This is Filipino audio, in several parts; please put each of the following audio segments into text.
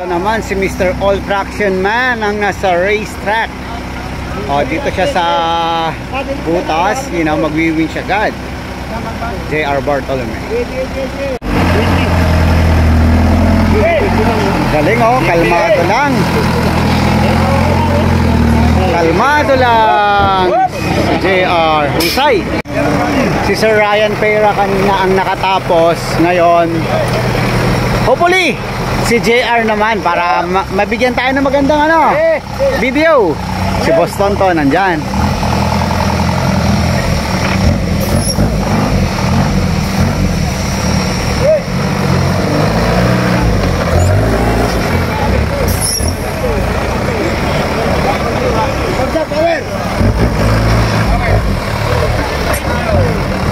Ito naman si Mr. All Traction Man ang nasa racetrack. O, dito siya sa butas, you know, magwi-win siya agad. JR Bartolome. Galing oh, kalmado lang. Kalmado lang. JR Husay. Si Sir Ryan Pera kanina ang nakatapos. Ngayon, hopefully, si JR naman para ma- mabigyan tayo ng magandang ano, video. Si Boss Tonto nandyan.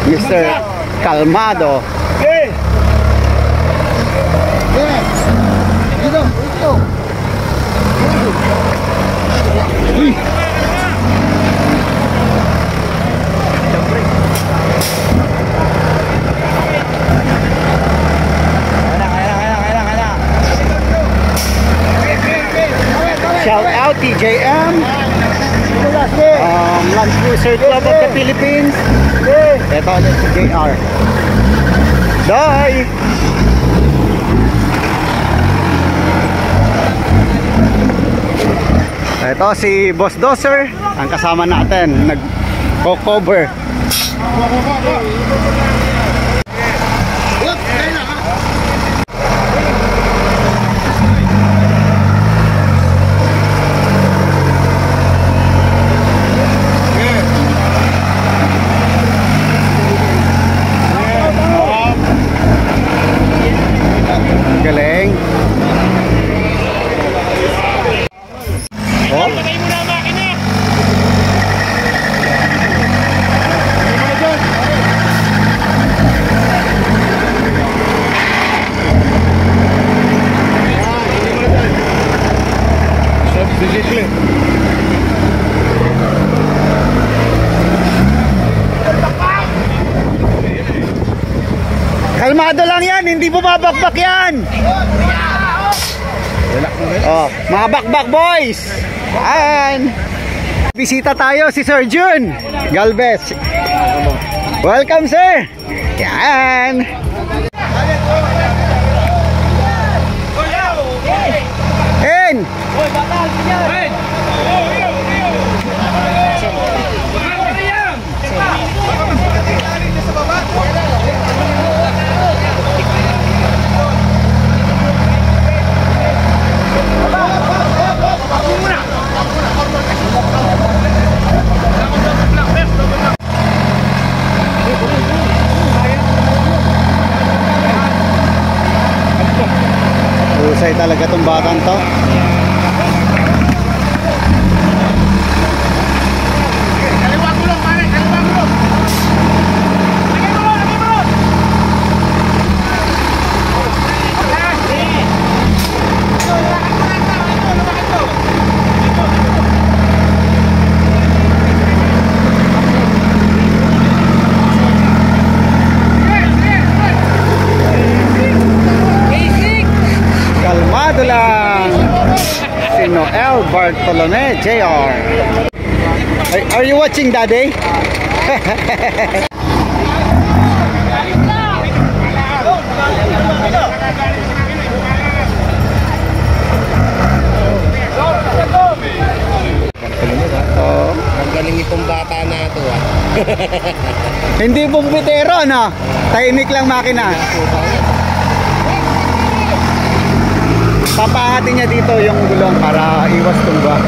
Mr. Calmado. Shout TJM. Um, Land Cruiser Club of the Philippines. Ito ulit si JR. Bye! Ito si Boss Doser, ang kasama natin, nag-cover. Galing. Oh, Patay mo na ang makina! kalmado lang yan, hindi bumabakbak yan. Oh, mga bakbak boys. Ayan. Bisita tayo si Sir Jun Galvez. Welcome sir. Yan. Batang to. Bartolome Jr. Are, are you watching daddy? Ang galing itong bata na to ah. Hindi bumbitero, no? Tahimik lang makina. Papahatin niya dito yung gulong para iwas tumba.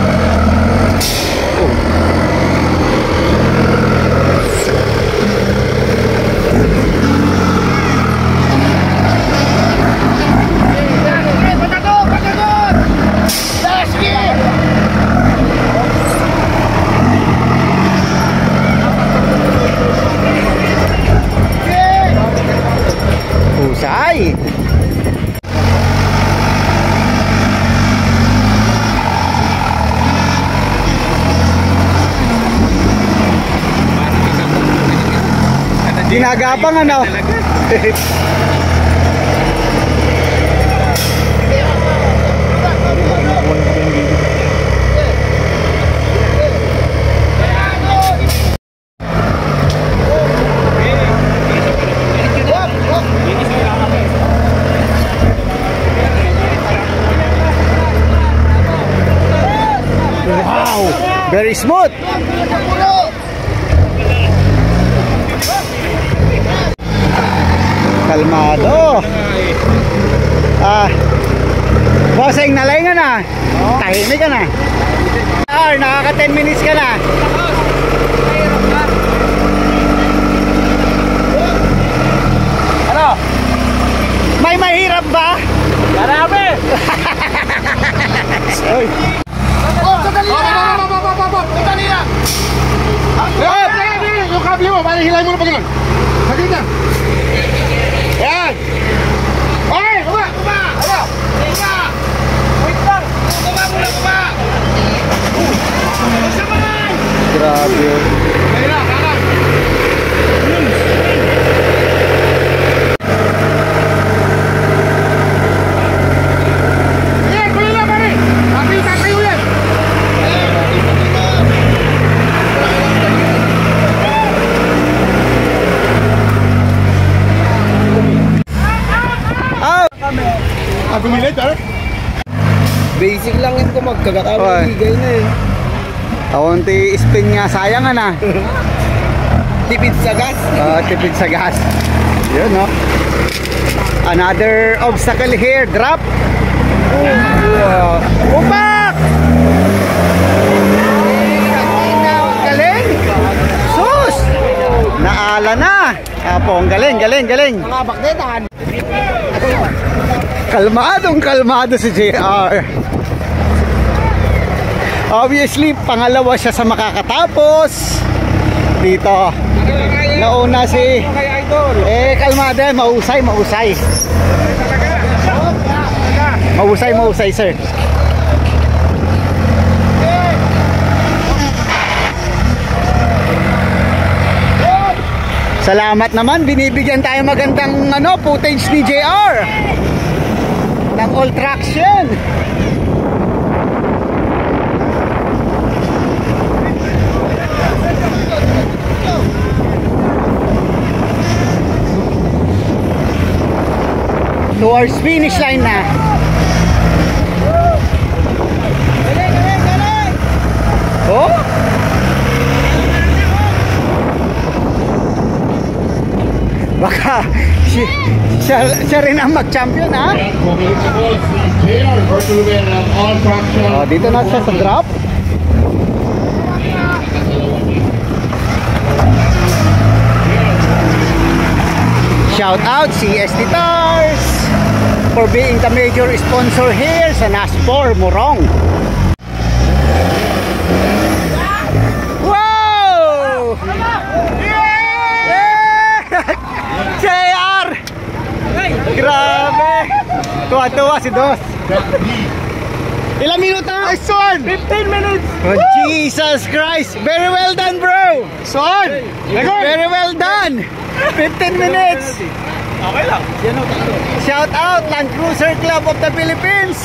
Ginagapang ano? Wow, very smooth. Kalmado. Ah. Bossing, nalay nga na. Tahimik ka na. Ah, nakaka 10 minutes ka na. Ano? May mahirap ba? Marami! Gumilit, pare? Basic lang yun kung Oy. magkakataligay na eh. Kaunti spin nga, sayang na. Tipid sa gas. Ah, tipid sa gas. Yun, no? Another obstacle here. Drop. Oh, Upak! Galing! Sus! Naala na! Apo, ang galing, galing, galing. Mga bakdetan. Kalmadong kalmado si JR. Obviously, pangalawa siya sa makakatapos. Dito. Nauna si... Eh, kalmado. Mahusay, mahusay. Mahusay, mahusay, sir. Salamat naman, binibigyan tayo magandang ano, footage ni JR ng all traction. Towards finish line na. Oh? Baka si, siya, siya rin ang mag-champion ha? Oh, dito na siya sa drop. Shout out CST Tars for being the major sponsor here sa NASPOR Morong. Wow! Yeah! JR! Grabe! Tuwa-tuwa si Dos. Ilang minuto? Ay, son! 15 minutes! Oh, Jesus Christ! Very well done, bro! Son! Very well done! 15 minutes! Okay lang. Shout out, Land Cruiser Club of the Philippines!